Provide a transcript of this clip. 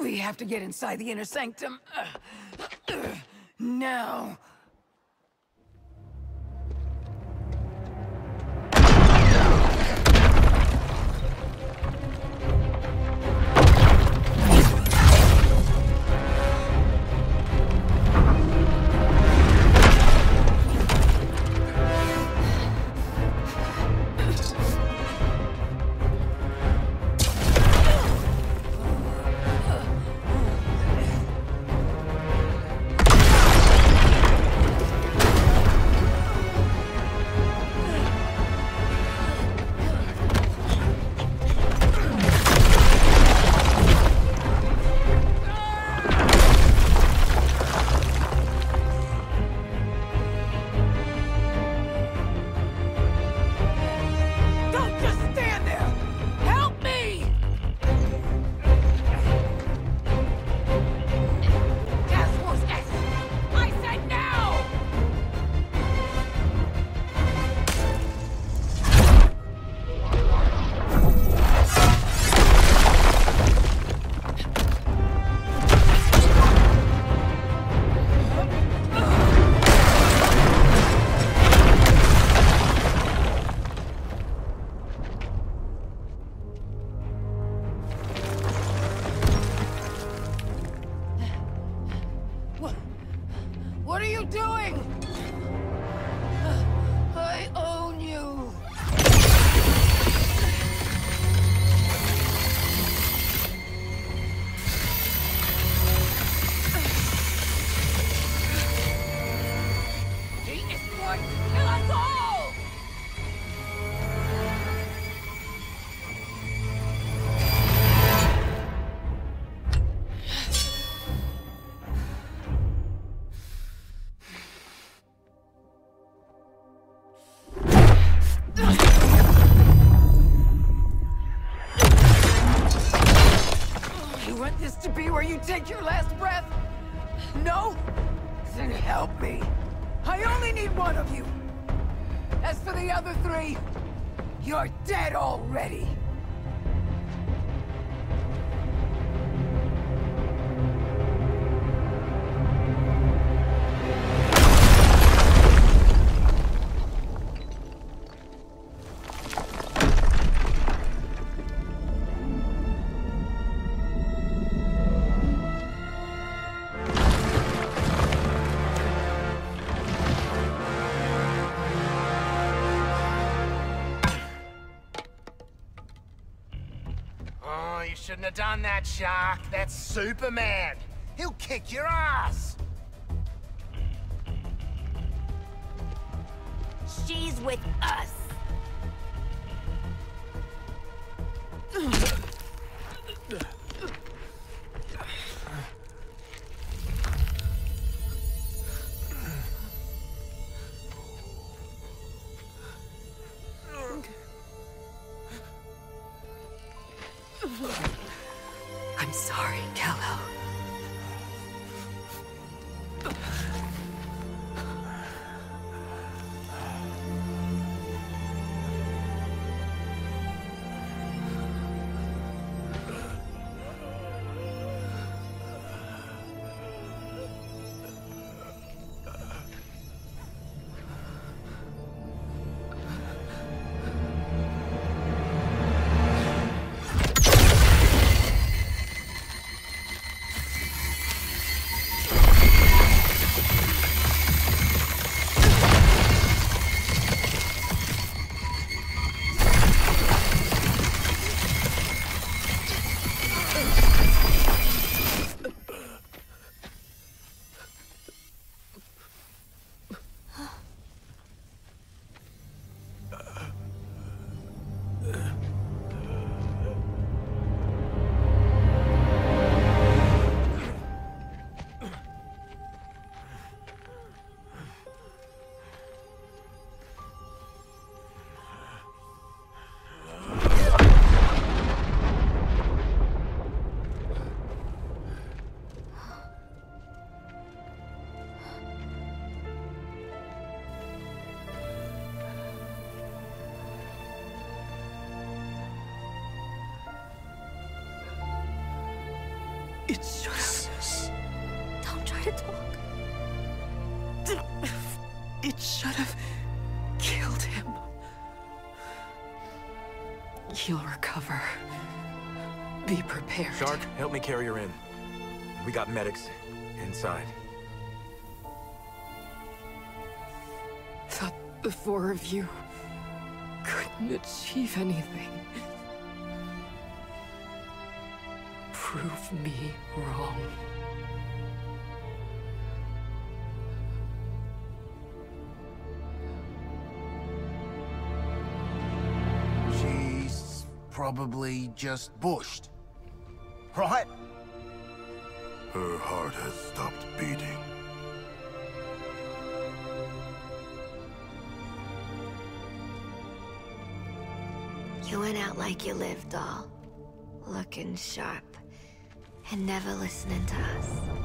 We have to get inside the inner sanctum. Uh, uh, now. You doing? Take your last breath? No? Then help me. I only need one of you. As for the other three, you're dead already. You shouldn't have done that, Shark. That's Superman. He'll kick your ass. She's with us. It should have. Don't try to talk. It should have killed him. He'll recover. Be prepared. Shark, help me carry her in. We got medics inside. Thought the four of you couldn't achieve anything. Prove me wrong. She's probably just bushed. Right? Her heart has stopped beating. You went out like you lived, doll. Looking sharp. And never listening to us.